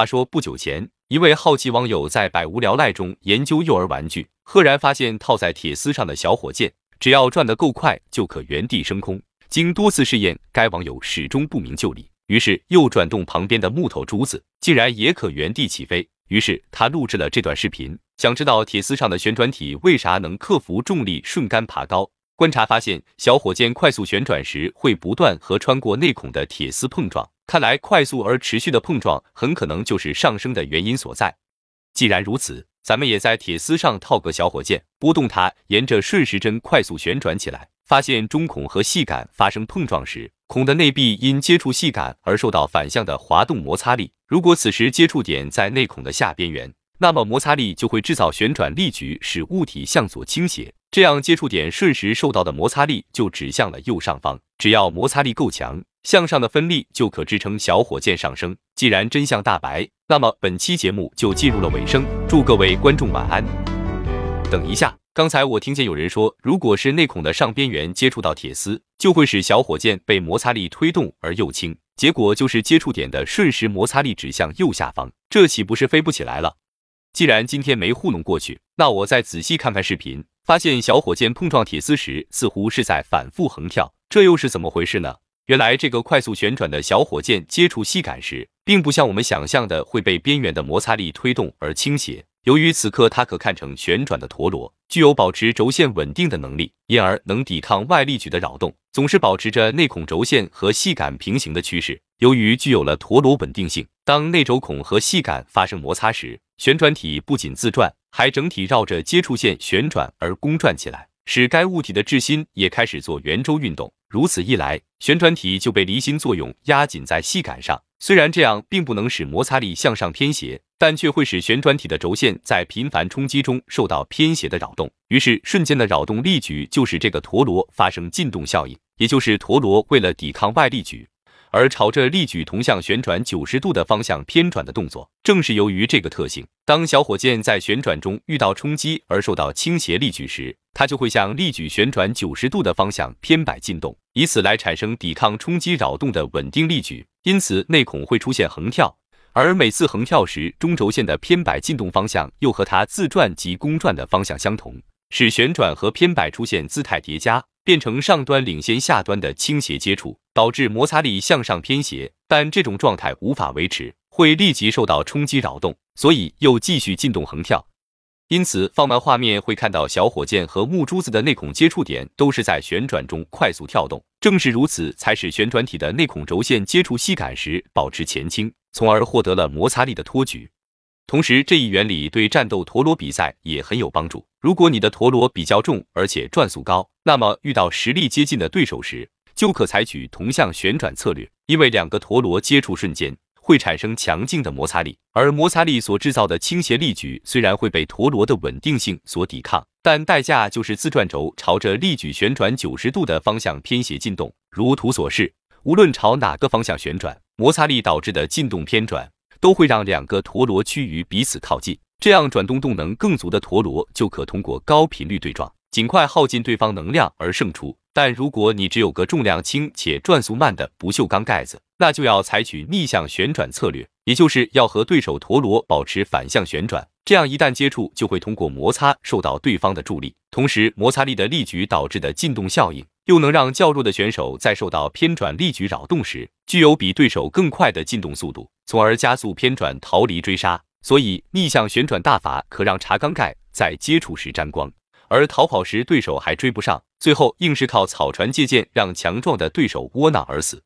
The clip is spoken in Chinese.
话说不久前，一位好奇网友在百无聊赖中研究幼儿玩具，赫然发现套在铁丝上的小火箭，只要转得够快，就可原地升空。经多次试验，该网友始终不明就里，于是又转动旁边的木头珠子，竟然也可原地起飞。于是他录制了这段视频，想知道铁丝上的旋转体为啥能克服重力顺杆爬高。观察发现，小火箭快速旋转时会不断和穿过内孔的铁丝碰撞。看来，快速而持续的碰撞很可能就是上升的原因所在。既然如此，咱们也在铁丝上套个小火箭，拨动它，沿着顺时针快速旋转起来。发现中孔和细杆发生碰撞时，孔的内壁因接触细杆而受到反向的滑动摩擦力。如果此时接触点在内孔的下边缘，那么摩擦力就会制造旋转力矩，使物体向左倾斜。这样接触点瞬时受到的摩擦力就指向了右上方，只要摩擦力够强，向上的分力就可支撑小火箭上升。既然真相大白，那么本期节目就进入了尾声。祝各位观众晚安。等一下，刚才我听见有人说，如果是内孔的上边缘接触到铁丝，就会使小火箭被摩擦力推动而右倾，结果就是接触点的瞬时摩擦力指向右下方，这岂不是飞不起来了？既然今天没糊弄过去，那我再仔细看看视频。发现小火箭碰撞铁丝时，似乎是在反复横跳，这又是怎么回事呢？原来这个快速旋转的小火箭接触细杆时，并不像我们想象的会被边缘的摩擦力推动而倾斜。由于此刻它可看成旋转的陀螺，具有保持轴线稳定的能力，因而能抵抗外力矩的扰动，总是保持着内孔轴线和细杆平行的趋势。由于具有了陀螺稳定性，当内轴孔和细杆发生摩擦时，旋转体不仅自转。还整体绕着接触线旋转而公转起来，使该物体的质心也开始做圆周运动。如此一来，旋转体就被离心作用压紧在细杆上。虽然这样并不能使摩擦力向上偏斜，但却会使旋转体的轴线在频繁冲击中受到偏斜的扰动。于是，瞬间的扰动力矩就使这个陀螺发生进动效应，也就是陀螺为了抵抗外力矩。而朝着力矩同向旋转九十度的方向偏转的动作，正是由于这个特性，当小火箭在旋转中遇到冲击而受到倾斜力矩时，它就会向力矩旋转九十度的方向偏摆进动，以此来产生抵抗冲击扰动的稳定力矩。因此，内孔会出现横跳，而每次横跳时，中轴线的偏摆进动方向又和它自转及公转的方向相同，使旋转和偏摆出现姿态叠加。变成上端领先下端的倾斜接触，导致摩擦力向上偏斜，但这种状态无法维持，会立即受到冲击扰动，所以又继续进动横跳。因此，放慢画面会看到小火箭和木珠子的内孔接触点都是在旋转中快速跳动。正是如此，才使旋转体的内孔轴线接触细杆时保持前倾，从而获得了摩擦力的托举。同时，这一原理对战斗陀螺比赛也很有帮助。如果你的陀螺比较重，而且转速高，那么遇到实力接近的对手时，就可采取同向旋转策略。因为两个陀螺接触瞬间会产生强劲的摩擦力，而摩擦力所制造的倾斜力矩虽然会被陀螺的稳定性所抵抗，但代价就是自转轴朝着力矩旋转九十度的方向偏斜进动。如图所示，无论朝哪个方向旋转，摩擦力导致的进动偏转。都会让两个陀螺趋于彼此靠近，这样转动动能更足的陀螺就可通过高频率对撞，尽快耗尽对方能量而胜出。但如果你只有个重量轻且转速慢的不锈钢盖子，那就要采取逆向旋转策略，也就是要和对手陀螺保持反向旋转，这样一旦接触，就会通过摩擦受到对方的助力，同时摩擦力的力矩导致的进动效应。又能让较弱的选手在受到偏转力矩扰动时，具有比对手更快的进动速度，从而加速偏转逃离追杀。所以逆向旋转大法可让茶缸盖在接触时沾光，而逃跑时对手还追不上，最后硬是靠草船借箭让强壮的对手窝囊而死。